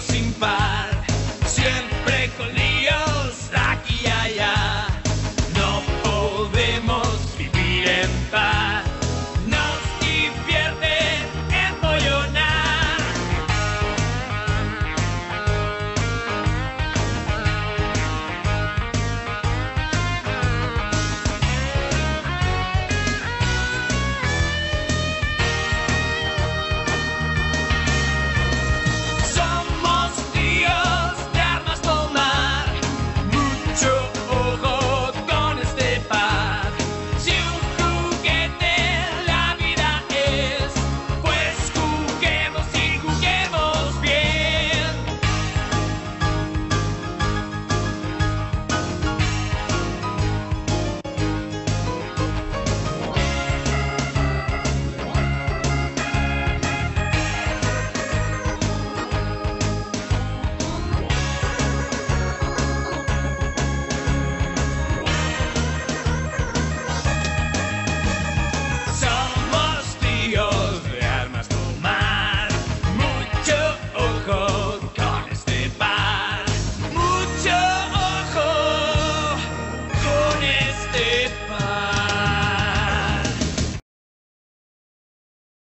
sin par, siempre con goodbye.